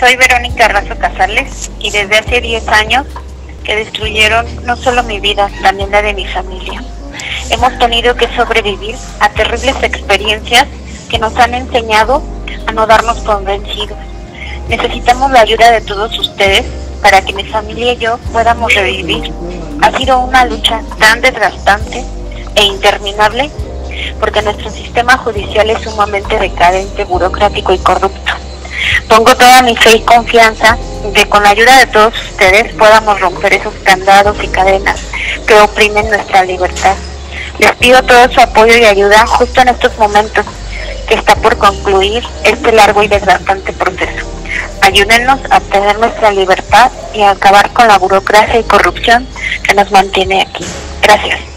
Soy Verónica Razo Casales y desde hace 10 años que destruyeron no solo mi vida, también la de mi familia. Hemos tenido que sobrevivir a terribles experiencias que nos han enseñado a no darnos por vencidos. Necesitamos la ayuda de todos ustedes para que mi familia y yo podamos revivir. Ha sido una lucha tan desgastante e interminable porque nuestro sistema judicial es sumamente decadente, burocrático y corrupto. Pongo toda mi fe y confianza de con la ayuda de todos ustedes podamos romper esos candados y cadenas que oprimen nuestra libertad. Les pido todo su apoyo y ayuda justo en estos momentos que está por concluir este largo y desgastante proceso. Ayúdennos a tener nuestra libertad y a acabar con la burocracia y corrupción que nos mantiene aquí. Gracias.